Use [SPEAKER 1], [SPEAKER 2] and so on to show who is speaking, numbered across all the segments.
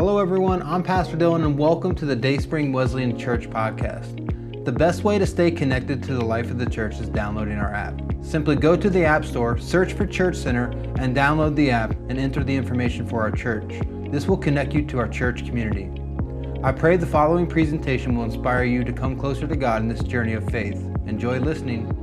[SPEAKER 1] Hello, everyone. I'm Pastor Dylan, and welcome to the Dayspring Wesleyan Church podcast. The best way to stay connected to the life of the church is downloading our app. Simply go to the App Store, search for Church Center, and download the app and enter the information for our church. This will connect you to our church community. I pray the following presentation will inspire you to come closer to God in this journey of faith. Enjoy listening.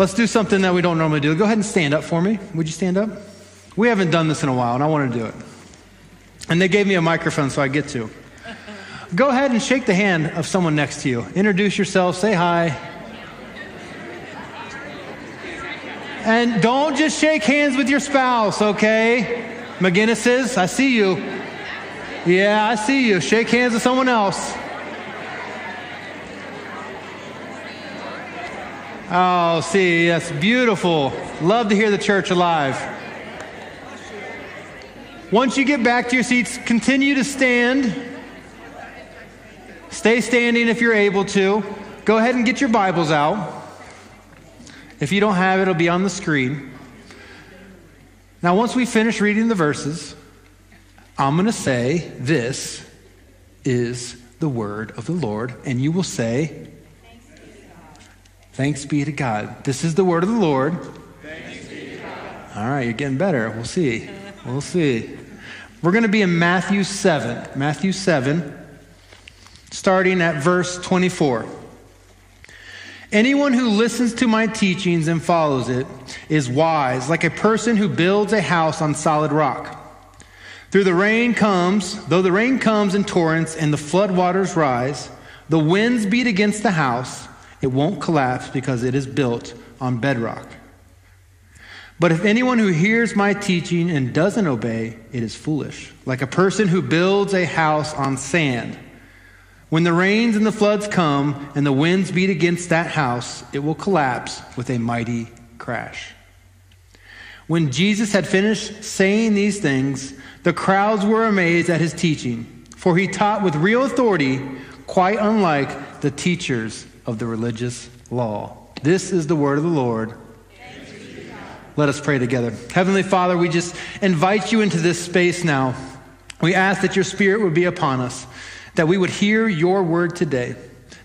[SPEAKER 1] Let's do something that we don't normally do. Go ahead and stand up for me. Would you stand up? We haven't done this in a while, and I want to do it. And they gave me a microphone, so I get to. Go ahead and shake the hand of someone next to you. Introduce yourself, say hi. And don't just shake hands with your spouse, okay? McGinnis's, I see you. Yeah, I see you. Shake hands with someone else. Oh, see, that's beautiful. Love to hear the church alive. Once you get back to your seats, continue to stand. Stay standing if you're able to. Go ahead and get your Bibles out. If you don't have it, it'll be on the screen. Now, once we finish reading the verses, I'm going to say, This is the word of the Lord. And you will say, Thanks be to God. This is the word of the Lord. Thanks be to God. All right, you're getting better. We'll see. We'll see. We're going to be in Matthew 7. Matthew 7, starting at verse 24. Anyone who listens to my teachings and follows it is wise, like a person who builds a house on solid rock. Through the rain comes, though the rain comes in torrents and the flood waters rise, the winds beat against the house it won't collapse because it is built on bedrock. But if anyone who hears my teaching and doesn't obey, it is foolish, like a person who builds a house on sand. When the rains and the floods come and the winds beat against that house, it will collapse with a mighty crash. When Jesus had finished saying these things, the crowds were amazed at his teaching, for he taught with real authority, quite unlike the teachers of the religious law. This is the word of the Lord. Let us pray together. Heavenly Father, we just invite you into this space now. We ask that your spirit would be upon us, that we would hear your word today,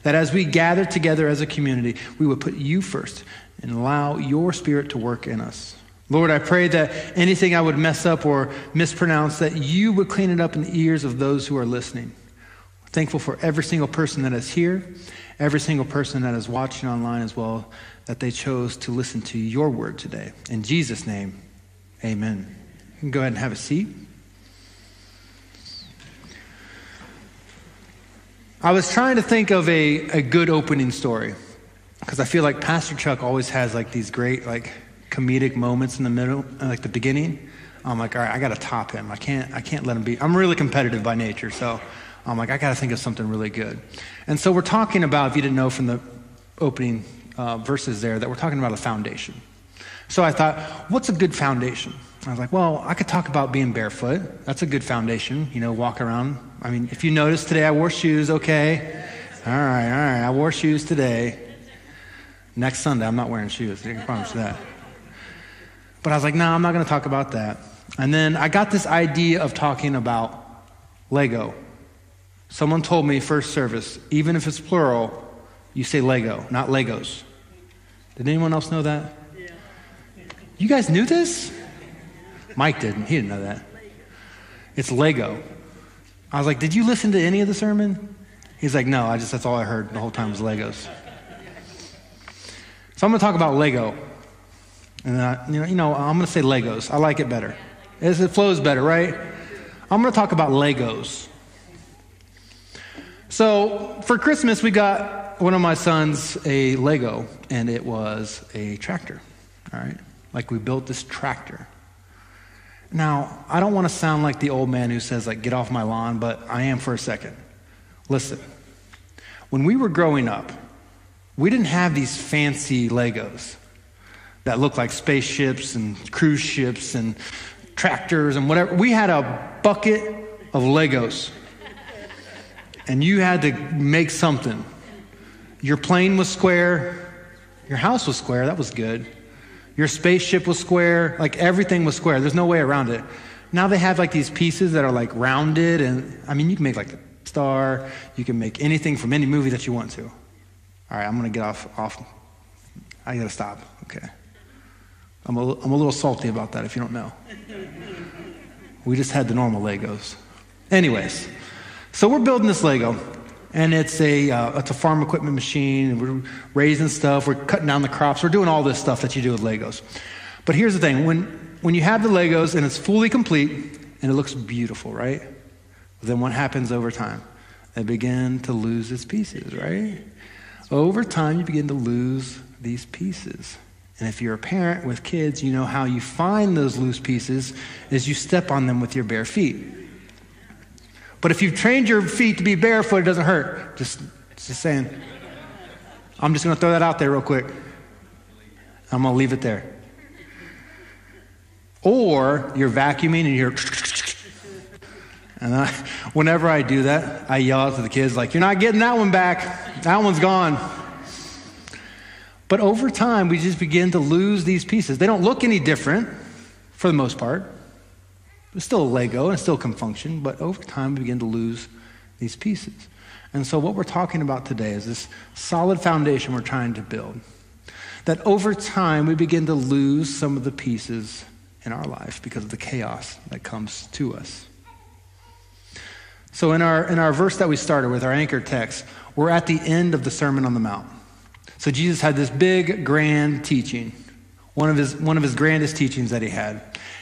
[SPEAKER 1] that as we gather together as a community, we would put you first and allow your spirit to work in us. Lord, I pray that anything I would mess up or mispronounce, that you would clean it up in the ears of those who are listening. Thankful for every single person that is here every single person that is watching online as well, that they chose to listen to your word today. In Jesus' name, amen. You can go ahead and have a seat. I was trying to think of a, a good opening story because I feel like Pastor Chuck always has like these great like comedic moments in the middle, like the beginning. I'm like, all right, I got to top him. I can't, I can't let him be. I'm really competitive by nature, so I'm like, I got to think of something really good. And so we're talking about, if you didn't know from the opening uh, verses there, that we're talking about a foundation. So I thought, what's a good foundation? I was like, well, I could talk about being barefoot. That's a good foundation, you know, walk around. I mean, if you notice today I wore shoes, okay. All right, all right, I wore shoes today. Next Sunday, I'm not wearing shoes. I can promise you that. But I was like, no, I'm not going to talk about that. And then I got this idea of talking about Lego. Someone told me first service, even if it's plural, you say Lego, not Legos. Did anyone else know that? Yeah. You guys knew this? Mike didn't. He didn't know that. It's Lego. I was like, Did you listen to any of the sermon? He's like, No, I just, that's all I heard the whole time was Legos. So I'm going to talk about Lego. And I, you, know, you know, I'm going to say Legos. I like it better. As it flows better, right? I'm going to talk about Legos. So for Christmas, we got one of my sons a Lego, and it was a tractor. All right? Like we built this tractor. Now, I don't want to sound like the old man who says, like, get off my lawn, but I am for a second. Listen, when we were growing up, we didn't have these fancy Legos that looked like spaceships and cruise ships and tractors and whatever. We had a bucket of Legos and you had to make something. Your plane was square, your house was square, that was good. Your spaceship was square, like everything was square. There's no way around it. Now they have like these pieces that are like rounded, and I mean, you can make like a star, you can make anything from any movie that you want to. All right, I'm gonna get off. off. I gotta stop. Okay. I'm a, I'm a little salty about that if you don't know. We just had the normal Legos. Anyways, so we're building this Lego, and it's a, uh, it's a farm equipment machine, we're raising stuff, we're cutting down the crops, we're doing all this stuff that you do with Legos. But here's the thing when, when you have the Legos and it's fully complete and it looks beautiful, right? Then what happens over time? They begin to lose its pieces, right? Over time, you begin to lose these pieces. And if you're a parent with kids, you know how you find those loose pieces is you step on them with your bare feet. But if you've trained your feet to be barefoot, it doesn't hurt. Just, just saying. I'm just going to throw that out there real quick. I'm going to leave it there. Or you're vacuuming and you're. And I, whenever I do that, I yell out to the kids, like, you're not getting that one back. That one's gone. But over time, we just begin to lose these pieces. They don't look any different for the most part. It's still a Lego and it still can function, but over time, we begin to lose these pieces. And so, what we're talking about today is this solid foundation we're trying to build. That over time, we begin to lose some of the pieces in our life because of the chaos that comes to us. So, in our, in our verse that we started with, our anchor text, we're at the end of the Sermon on the Mount. So Jesus had this big, grand teaching, one of his, one of his grandest teachings that he had.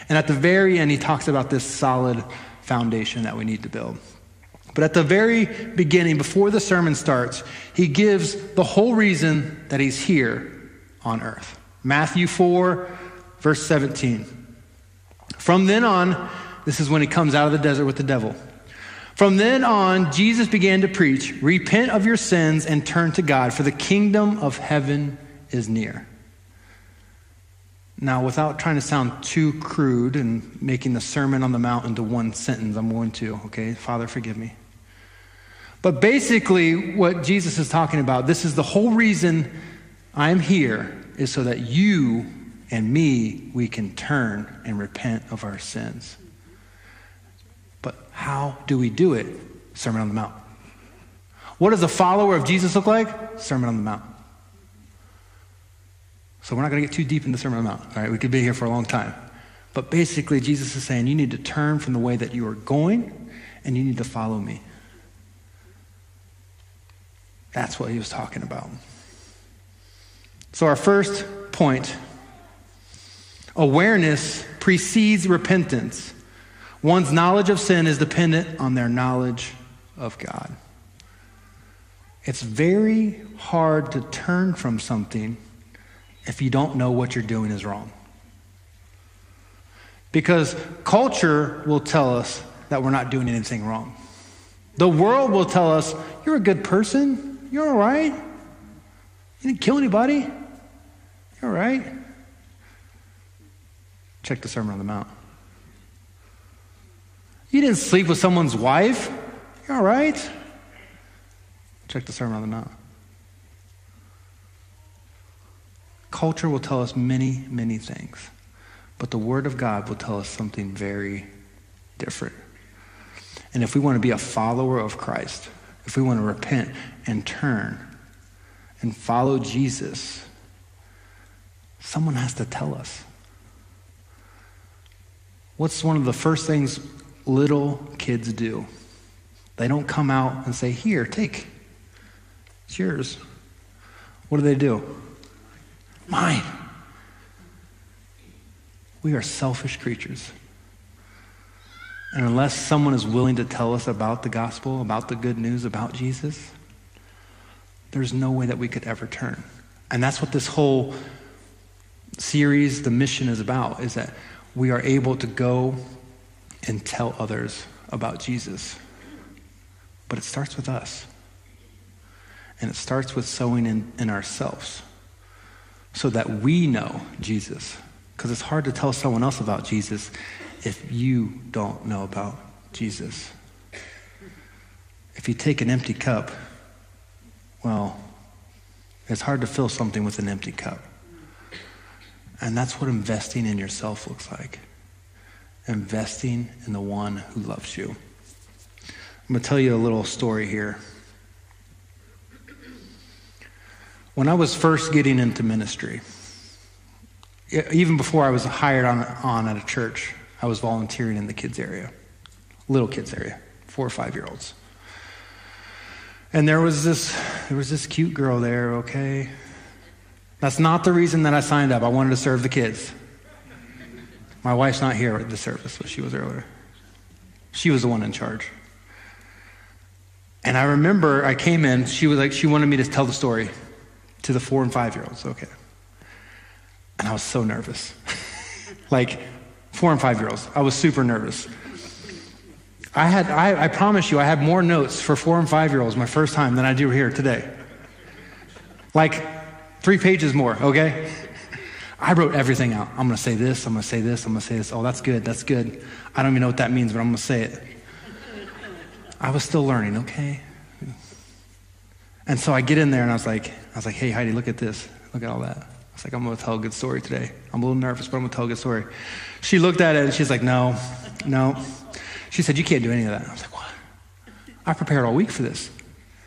[SPEAKER 1] And at the very end, he talks about this solid foundation that we need to build. But at the very beginning, before the sermon starts, he gives the whole reason that he's here on earth. Matthew 4, verse 17. From then on, this is when he comes out of the desert with the devil. From then on, Jesus began to preach Repent of your sins and turn to God, for the kingdom of heaven is near. Now, without trying to sound too crude and making the Sermon on the Mount into one sentence, I'm going to, okay? Father, forgive me. But basically, what Jesus is talking about, this is the whole reason I'm here, is so that you and me, we can turn and repent of our sins. But how do we do it? Sermon on the Mount. What does a follower of Jesus look like? Sermon on the Mount. So we're not going to get too deep in the Sermon on the Mount. All right, we could be here for a long time. But basically, Jesus is saying you need to turn from the way that you are going and you need to follow me. That's what he was talking about. So, our first point awareness precedes repentance. One's knowledge of sin is dependent on their knowledge of God. It's very hard to turn from something if you don't know what you're doing is wrong. Because culture will tell us that we're not doing anything wrong. The world will tell us, you're a good person, you're all right, you didn't kill anybody, you're all right. Check the Sermon on the Mount. You didn't sleep with someone's wife. You're all right. Check the Sermon on the Mount. Culture will tell us many, many things, but the Word of God will tell us something very different. And if we want to be a follower of Christ, if we want to repent and turn and follow Jesus, someone has to tell us. What's one of the first things little kids do. They don't come out and say, Here, take. It's yours. What do they do? Mine. We are selfish creatures. And unless someone is willing to tell us about the gospel, about the good news, about Jesus, there's no way that we could ever turn. And that's what this whole series, the mission is about, is that we are able to go and tell others about Jesus. But it starts with us. And it starts with sowing in, in ourselves so that we know Jesus. Because it's hard to tell someone else about Jesus if you don't know about Jesus. If you take an empty cup, well, it's hard to fill something with an empty cup. And that's what investing in yourself looks like investing in the one who loves you. I'm going to tell you a little story here. When I was first getting into ministry, even before I was hired on, on at a church, I was volunteering in the kids area, little kids area, four or five year olds. And there was this there was this cute girl there, okay? That's not the reason that I signed up. I wanted to serve the kids. My wife's not here at the service, but she was earlier. She was the one in charge. And I remember I came in, she was like, she wanted me to tell the story to the four and five year olds. Okay. And I was so nervous. like four and five year olds. I was super nervous. I had, I, I promise you, I had more notes for four and five year olds my first time than I do here today. Like three pages more, okay? I wrote everything out. I'm to say this, I'm to say this, I'm to say this. Oh, that's good, that's good. I don't even know what that means, but I'm to say it. I was still learning, okay? And so I get in there and I was like, I was like, hey, Heidi, look at this. Look at all that. I was like, I'm going to tell a good story today. I'm a little nervous, but I'm going to tell a good story. She looked at it and she's like, no, no. She said, You can't do any of that. I was like, What? I prepared all week for this.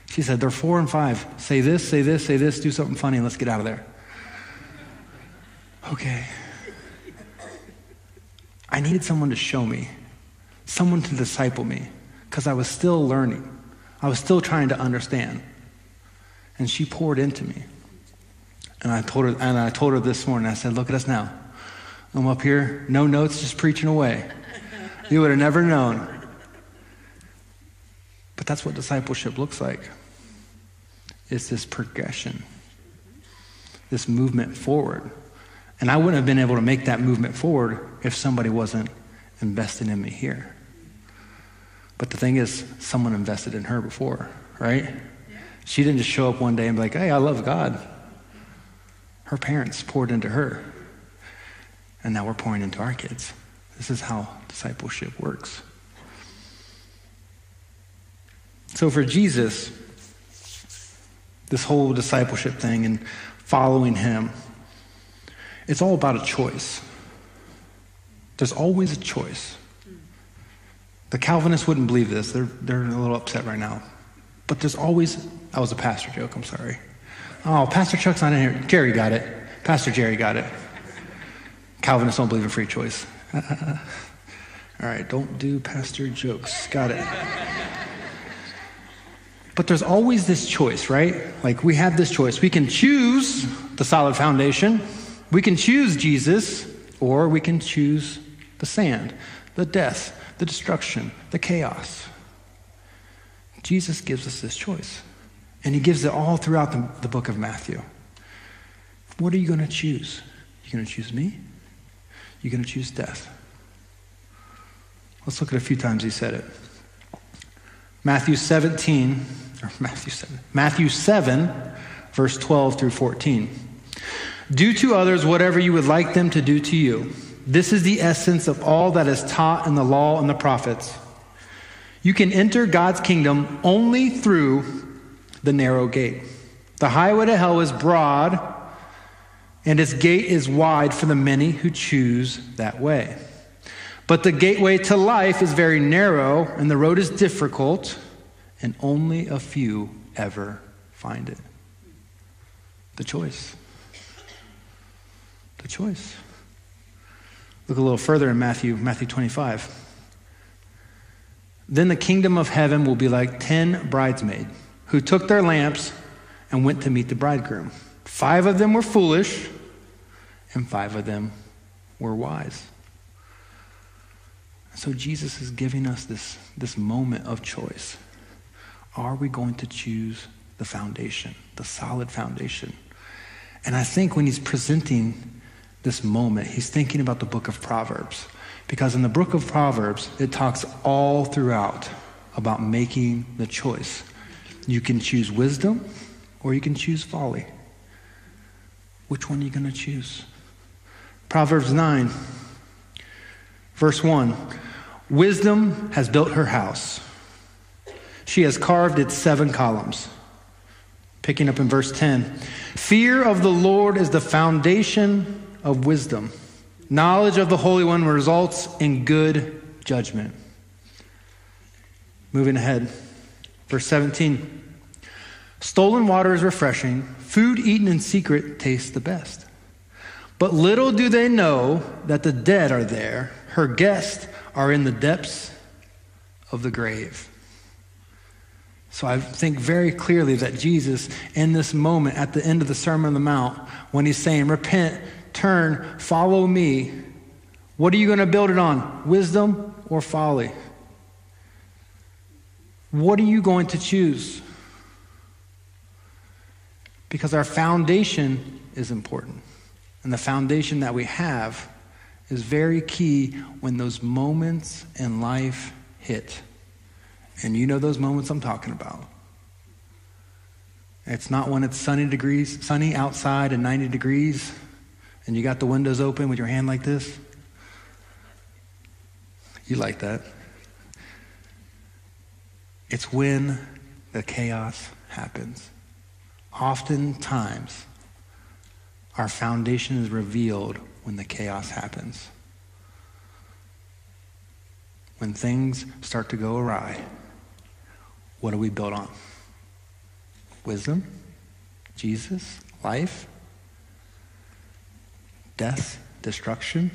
[SPEAKER 1] She said, They're four and five. Say this, say this, say this, do something funny, and let's get out of there. Okay. I needed someone to show me, someone to disciple me, because I was still learning. I was still trying to understand. And she poured into me. And I told her, and I told her this morning, I said, Look at us now. I'm up here, no notes, just preaching away. You would have never known. But that's what discipleship looks like. It's this progression, this movement forward. And I wouldn't have been able to make that movement forward if somebody wasn't investing in me here. But the thing is, someone invested in her before, right? She didn't just show up one day and be like, hey, I love God. Her parents poured into her. And now we're pouring into our kids. This is how discipleship works. So for Jesus, this whole discipleship thing and following him, it's all about a choice. There's always a choice. The Calvinists wouldn't believe this. They're, they're a little upset right now. But there's always, that was a pastor joke, I'm sorry. Oh, Pastor Chuck's not in here. Jerry got it. Pastor Jerry got it. Calvinists don't believe in free choice. All right, don't do pastor jokes. Got it. But there's always this choice, right? Like we have this choice. We can choose the solid foundation, we can choose Jesus, or we can choose the sand, the death, the destruction, the chaos. Jesus gives us this choice. And he gives it all throughout the, the book of Matthew. What are you going to choose? You going to choose me? You're going to choose death. Let's look at a few times he said it. Matthew 17, or Matthew 7, Matthew 7, verse 12 through 14. Do to others whatever you would like them to do to you. This is the essence of all that is taught in the law and the prophets. You can enter God's kingdom only through the narrow gate. The highway to hell is broad, and its gate is wide for the many who choose that way. But the gateway to life is very narrow, and the road is difficult, and only a few ever find it. The choice. The choice. Look a little further in Matthew, Matthew 25. Then the kingdom of heaven will be like ten bridesmaids who took their lamps and went to meet the bridegroom. Five of them were foolish, and five of them were wise. So Jesus is giving us this, this moment of choice. Are we going to choose the foundation, the solid foundation? And I think when he's presenting this moment, he's thinking about the book of Proverbs. Because in the book of Proverbs, it talks all throughout about making the choice. You can choose wisdom or you can choose folly. Which one are you going to choose? Proverbs 9, verse 1 Wisdom has built her house. She has carved its seven columns. Picking up in verse 10 Fear of the Lord is the foundation of wisdom. Knowledge of the Holy One results in good judgment. Moving ahead, verse 17. Stolen water is refreshing, food eaten in secret tastes the best. But little do they know that the dead are there, her guests are in the depths of the grave. So I think very clearly that Jesus, in this moment at the end of the Sermon on the Mount, when he's saying, Repent, turn, follow me, what are you going to build it on? Wisdom or folly? What are you going to choose? Because our foundation is important. And the foundation that we have is very key when those moments in life hit. And you know those moments I'm talking about. It's not when it's sunny degrees, sunny outside and 90 degrees, and you got the windows open with your hand like this. You like that. It's when the chaos happens. Oftentimes, our foundation is revealed when the chaos happens. When things start to go awry, what do we build on? Wisdom? Jesus? Life? Death? Destruction?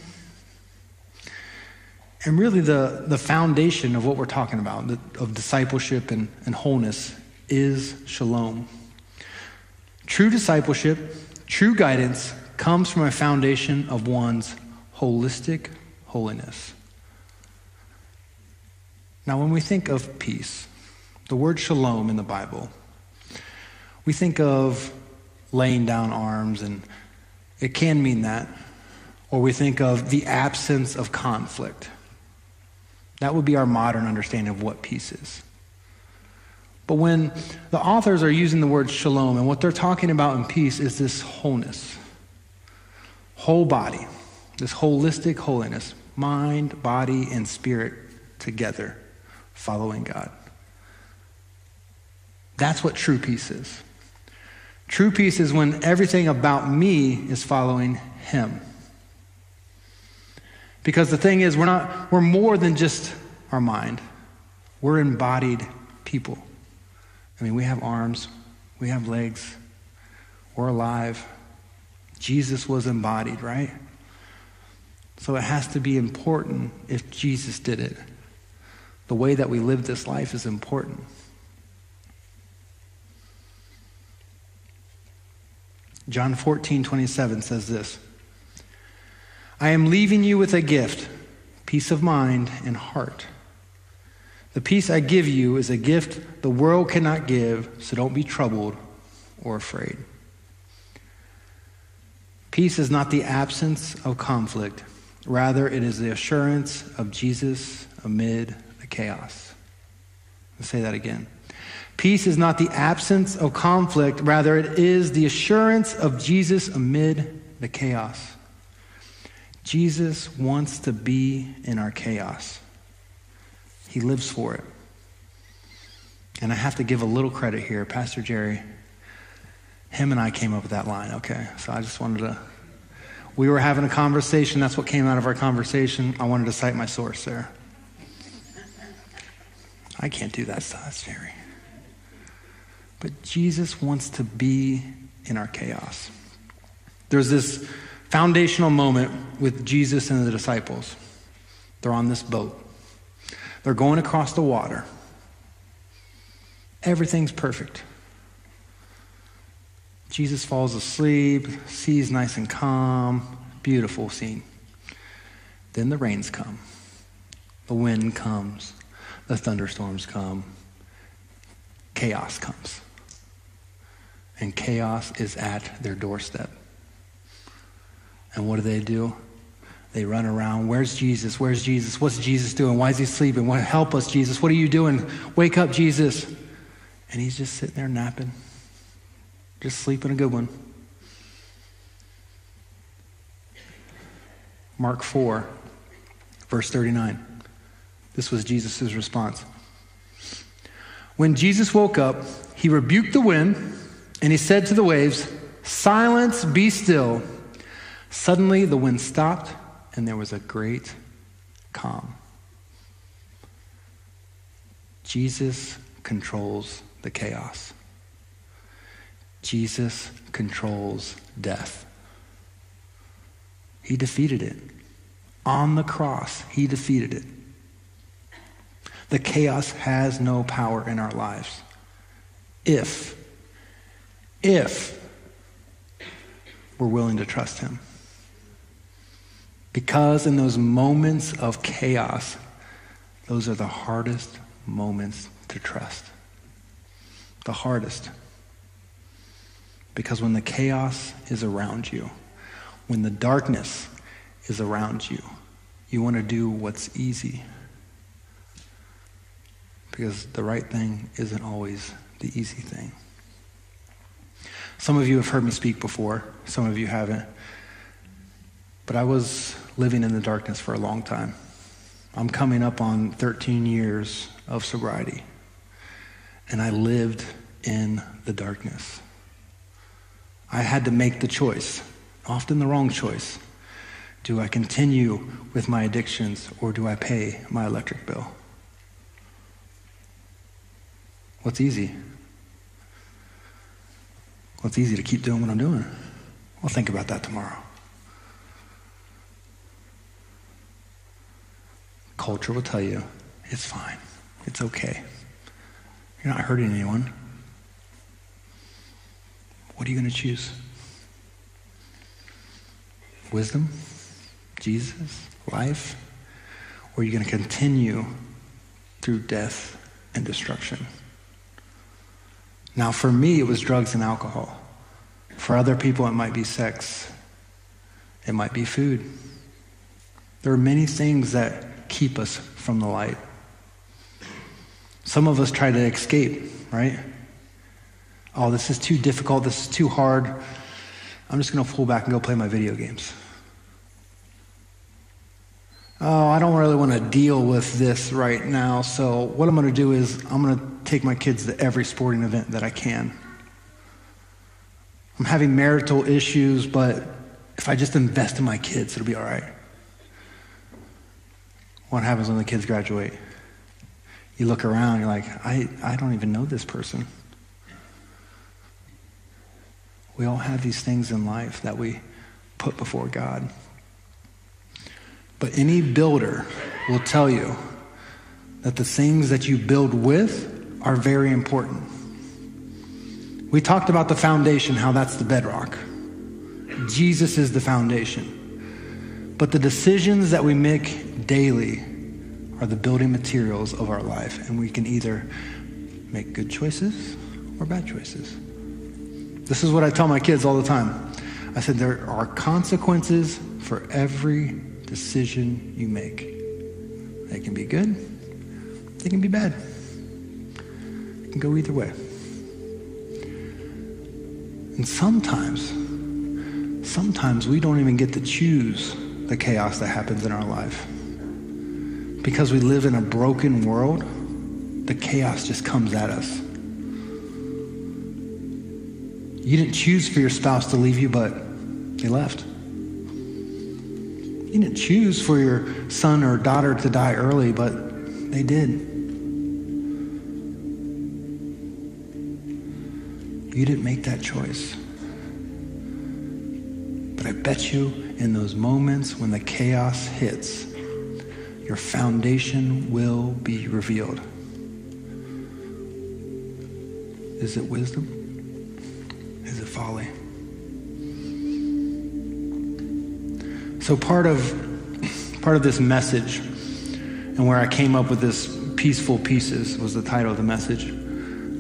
[SPEAKER 1] And really, the, the foundation of what we're talking about, the, of discipleship and, and wholeness, is shalom. True discipleship, true guidance, comes from a foundation of one's holistic holiness. Now, when we think of peace, the word shalom in the Bible, we think of laying down arms, and it can mean that. Or we think of the absence of conflict. That would be our modern understanding of what peace is. But when the authors are using the word shalom, and what they're talking about in peace is this wholeness, whole body, this holistic holiness, mind, body, and spirit together, following God. That's what true peace is. True peace is when everything about me is following Him. Because the thing is, we're not, we're more than just our mind. We're embodied people. I mean, we have arms, we have legs, we're alive. Jesus was embodied, right? So it has to be important if Jesus did it. The way that we live this life is important. John 14, 27 says this. I am leaving you with a gift, peace of mind and heart. The peace I give you is a gift the world cannot give, so don't be troubled or afraid. Peace is not the absence of conflict, rather, it is the assurance of Jesus amid the chaos. Let's say that again. Peace is not the absence of conflict, rather, it is the assurance of Jesus amid the chaos. Jesus wants to be in our chaos. He lives for it. And I have to give a little credit here. Pastor Jerry, him and I came up with that line, okay? So I just wanted to. We were having a conversation. That's what came out of our conversation. I wanted to cite my source there. I can't do that stuff, Jerry. But Jesus wants to be in our chaos. There's this foundational moment with Jesus and the disciples. They're on this boat, they're going across the water. Everything's perfect. Jesus falls asleep, sea's nice and calm, beautiful scene. Then the rains come, the wind comes, the thunderstorms come, chaos comes. And chaos is at their doorstep. And what do they do? They run around. Where's Jesus? Where's Jesus? What's Jesus doing? Why is he sleeping? What, help us, Jesus. What are you doing? Wake up, Jesus. And he's just sitting there napping, just sleeping a good one. Mark 4, verse 39. This was Jesus' response. When Jesus woke up, he rebuked the wind and he said to the waves, Silence, be still. Suddenly the wind stopped, and there was a great calm. Jesus controls the chaos. Jesus controls death. He defeated it. On the cross, he defeated it. The chaos has no power in our lives. If, if we're willing to trust him. Because in those moments of chaos, those are the hardest moments to trust. The hardest. Because when the chaos is around you, when the darkness is around you, you want to do what's easy. Because the right thing isn't always the easy thing. Some of you have heard me speak before, some of you haven't. But I was living in the darkness for a long time. I'm coming up on 13 years of sobriety, and I lived in the darkness. I had to make the choice, often the wrong choice. Do I continue with my addictions or do I pay my electric bill? What's easy? Well, it's easy to keep doing what I'm doing. We'll think about that tomorrow. Culture will tell you it's fine, it's okay. You're not hurting anyone. What are you going to choose? Wisdom? Jesus? Life? Or are you going to continue through death and destruction? Now, for me, it was drugs and alcohol. For other people, it might be sex, it might be food. There are many things that keep us from the light. Some of us try to escape, right? Oh, this is too difficult. This is too hard. I'm just going to pull back and go play my video games. Oh, I don't really want to deal with this right now. So, what I'm going to do is I'm going to take my kids to every sporting event that I can. I'm having marital issues, but if I just invest in my kids, it'll be all right. What happens when the kids graduate? You look around, you're like, I, I don't even know this person. We all have these things in life that we put before God. But any builder will tell you that the things that you build with are very important. We talked about the foundation, how that's the bedrock. Jesus is the foundation. But the decisions that we make daily are the building materials of our life, and we can either make good choices or bad choices. This is what I tell my kids all the time. I said, There are consequences for every decision you make. They can be good, they can be bad It can go either way. And sometimes, sometimes we don't even get to choose the chaos that happens in our life. Because we live in a broken world, the chaos just comes at us. You didn't choose for your spouse to leave you, but they left. You didn't choose for your son or daughter to die early, but they did. You didn't make that choice. But I bet you in those moments when the chaos hits, your foundation will be revealed. Is it wisdom? Is it folly? So part of part of this message and where I came up with this peaceful pieces was the title of the message.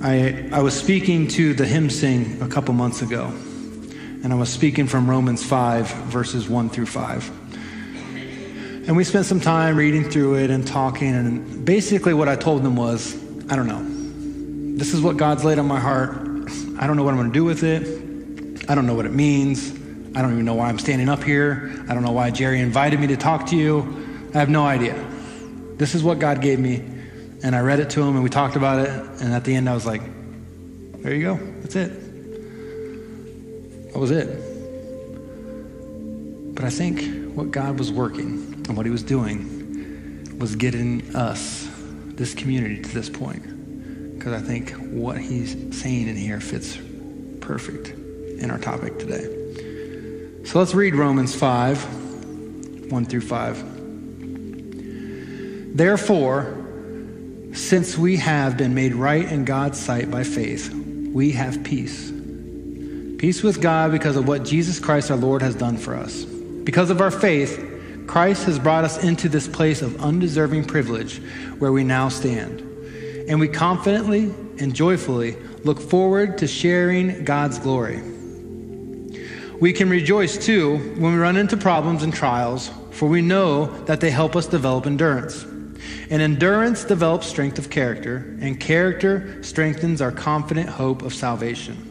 [SPEAKER 1] I, I was speaking to the hymn sing a couple months ago, and I was speaking from Romans 5, verses 1 through 5. And we spent some time reading through it and talking, and basically what I told them was I don't know. This is what God's laid on my heart. I don't know what I'm going to do with it. I don't know what it means. I don't even know why I'm standing up here. I don't know why Jerry invited me to talk to you. I have no idea. This is what God gave me. And I read it to him and we talked about it. And at the end, I was like, there you go. That's it. That was it. But I think what God was working and what He was doing was getting us, this community, to this point. Because I think what He's saying in here fits perfect in our topic today. So let's read Romans 5 1 through 5. Therefore, since we have been made right in God's sight by faith, we have peace. Peace with God because of what Jesus Christ our Lord has done for us. Because of our faith, Christ has brought us into this place of undeserving privilege where we now stand. And we confidently and joyfully look forward to sharing God's glory. We can rejoice too when we run into problems and trials, for we know that they help us develop endurance. And endurance develops strength of character, and character strengthens our confident hope of salvation.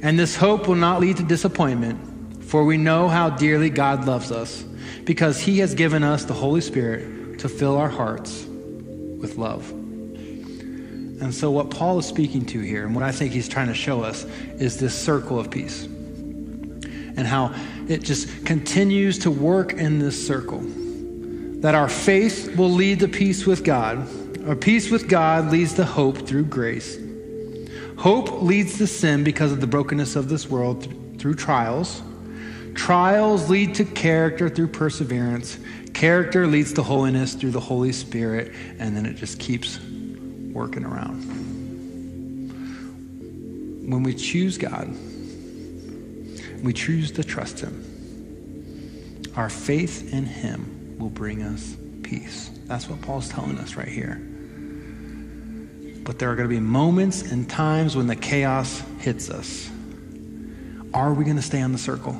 [SPEAKER 1] And this hope will not lead to disappointment, for we know how dearly God loves us, because he has given us the Holy Spirit to fill our hearts with love. And so, what Paul is speaking to here, and what I think he's trying to show us, is this circle of peace. And how it just continues to work in this circle. That our faith will lead to peace with God. Our peace with God leads to hope through grace. Hope leads to sin because of the brokenness of this world th- through trials. Trials lead to character through perseverance. Character leads to holiness through the Holy Spirit. And then it just keeps working around. When we choose God, we choose to trust Him. Our faith in Him will bring us peace. That's what Paul's telling us right here. But there are going to be moments and times when the chaos hits us. Are we going to stay on the circle?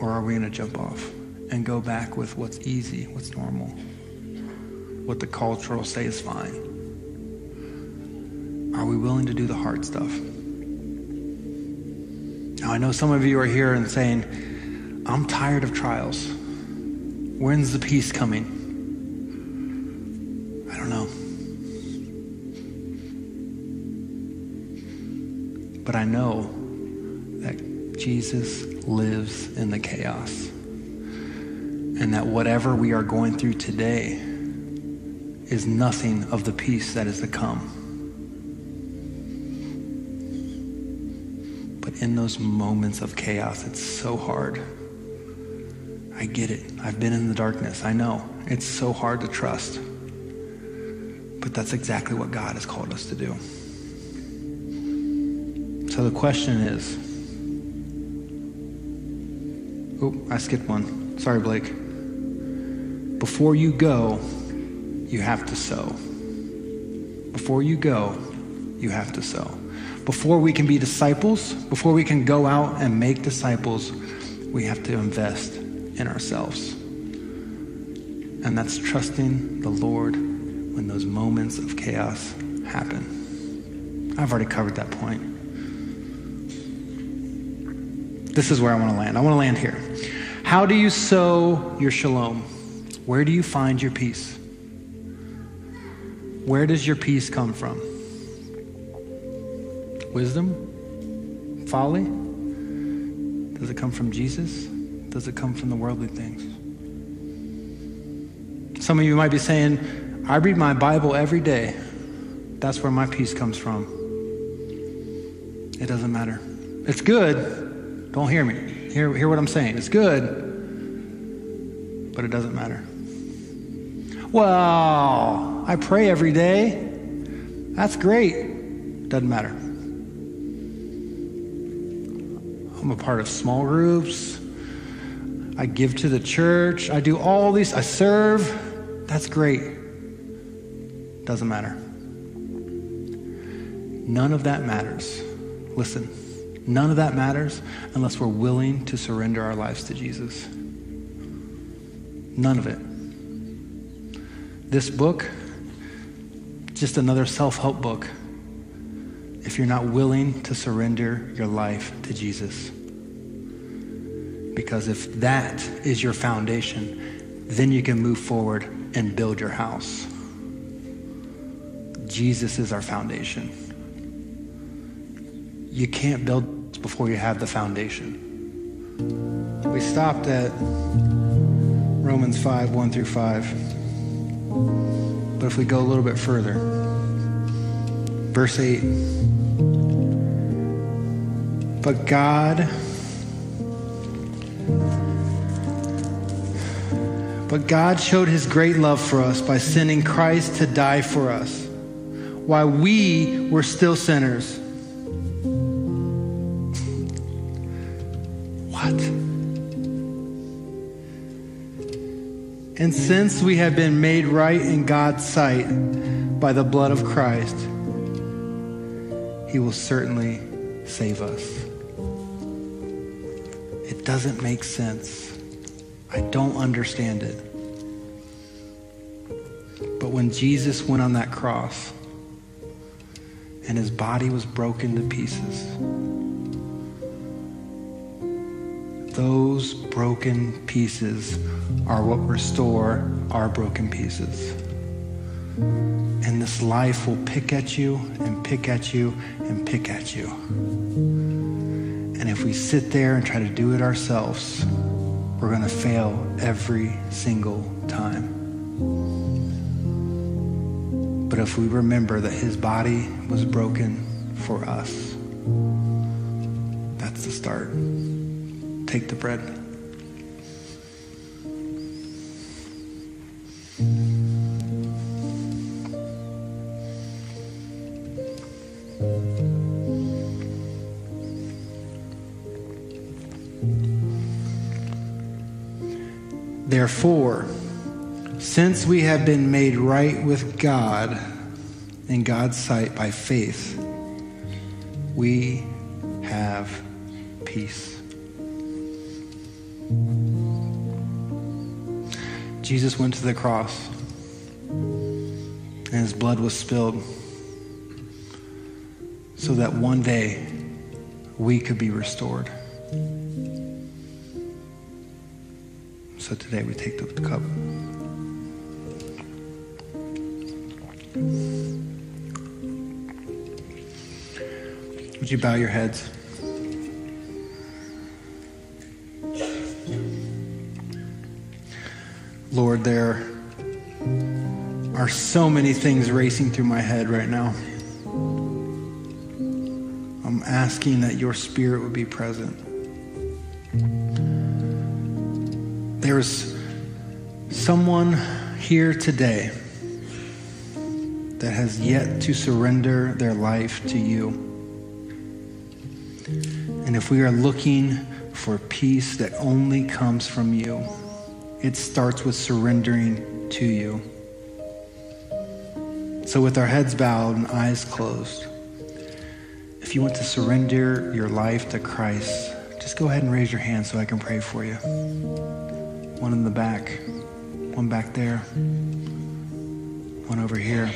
[SPEAKER 1] Or are we going to jump off and go back with what's easy, what's normal, what the cultural say is fine? Are we willing to do the hard stuff? Now, I know some of you are here and saying, I'm tired of trials. When's the peace coming? I don't know. But I know that Jesus lives in the chaos. And that whatever we are going through today is nothing of the peace that is to come. In those moments of chaos, it's so hard. I get it. I've been in the darkness. I know. It's so hard to trust. But that's exactly what God has called us to do. So the question is oh, I skipped one. Sorry, Blake. Before you go, you have to sow. Before you go, you have to sow. Before we can be disciples, before we can go out and make disciples, we have to invest in ourselves. And that's trusting the Lord when those moments of chaos happen. I've already covered that point. This is where I want to land. I want to land here. How do you sow your shalom? Where do you find your peace? Where does your peace come from? Wisdom? Folly? Does it come from Jesus? Does it come from the worldly things? Some of you might be saying, I read my Bible every day. That's where my peace comes from. It doesn't matter. It's good, don't hear me. Hear, hear what I'm saying. It's good, but it doesn't matter. Well, I pray every day. That's great. Doesn't matter. I'm a part of small groups. I give to the church. I do all these. I serve. That's great. Doesn't matter. None of that matters. Listen. None of that matters unless we're willing to surrender our lives to Jesus. None of it. This book, just another self help book, if you're not willing to surrender your life to Jesus. Because if that is your foundation, then you can move forward and build your house. Jesus is our foundation. You can't build before you have the foundation. We stopped at Romans 5 1 through 5. But if we go a little bit further, verse 8. But God But God showed his great love for us by sending Christ to die for us while we were still sinners. What? And since we have been made right in God's sight by the blood of Christ, he will certainly save us. Doesn't make sense. I don't understand it. But when Jesus went on that cross and his body was broken to pieces, those broken pieces are what restore our broken pieces. And this life will pick at you and pick at you and pick at you. And if we sit there and try to do it ourselves, we're going to fail every single time. But if we remember that his body was broken for us, that's the start. Take the bread. Therefore, since we have been made right with God in God's sight by faith, we have peace. Jesus went to the cross and his blood was spilled so that one day we could be restored. So today we take the cup. Would you bow your heads? Lord, there are so many things racing through my head right now. I'm asking that your spirit would be present. There's someone here today that has yet to surrender their life to you. And if we are looking for peace that only comes from you, it starts with surrendering to you. So, with our heads bowed and eyes closed, if you want to surrender your life to Christ, just go ahead and raise your hand so I can pray for you one in the back, one back there, one over here.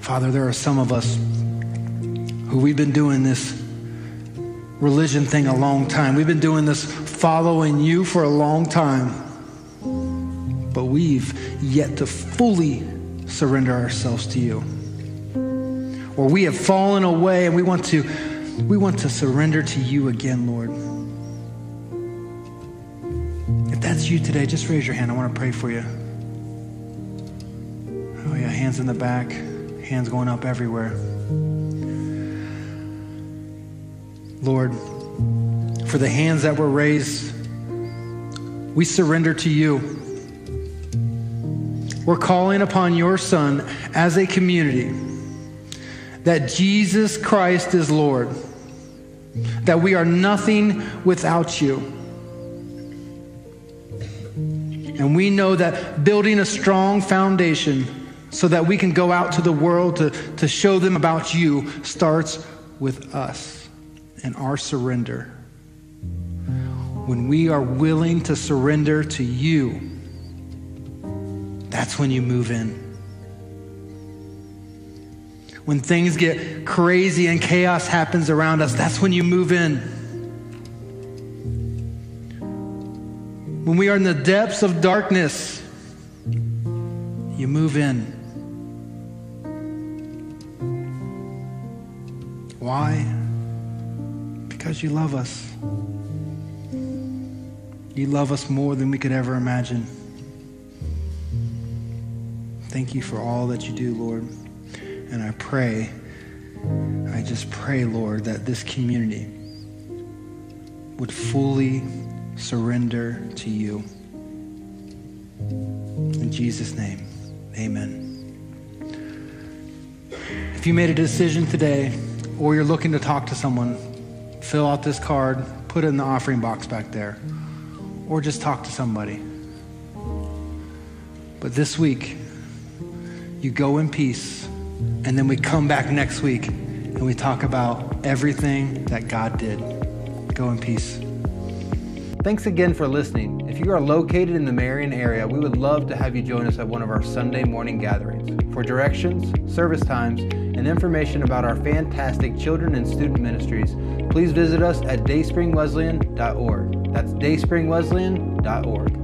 [SPEAKER 1] Father, there are some of us who we've been doing this religion thing a long time. We've been doing this following you for a long time. But we've yet to fully surrender ourselves to you. Or we have fallen away and we want to we want to surrender to you again, Lord. If that's you today, just raise your hand. I want to pray for you. Oh, yeah, hands in the back, hands going up everywhere. Lord, for the hands that were raised, we surrender to you. We're calling upon your Son as a community that Jesus Christ is Lord, that we are nothing without you. And we know that building a strong foundation so that we can go out to the world to, to show them about you starts with us and our surrender. When we are willing to surrender to you, that's when you move in when things get crazy and chaos happens around us, that's when you move in. When we are in the depths of darkness, you move in. Why? Because you love us. You love us more than we could ever imagine. Thank you for all that you do, Lord. And I pray, I just pray, Lord, that this community would fully surrender to you. In Jesus' name, amen. If you made a decision today or you're looking to talk to someone, fill out this card, put it in the offering box back there, or just talk to somebody. But this week, you go in peace, and then we come back next week and we talk about everything that God did. Go in peace. Thanks again for listening. If you are located in the Marion area, we would love to have you join us at one of our Sunday morning gatherings. For directions, service times, and information about our fantastic children and student ministries, please visit us at dayspringwesleyan.org. That's dayspringwesleyan.org.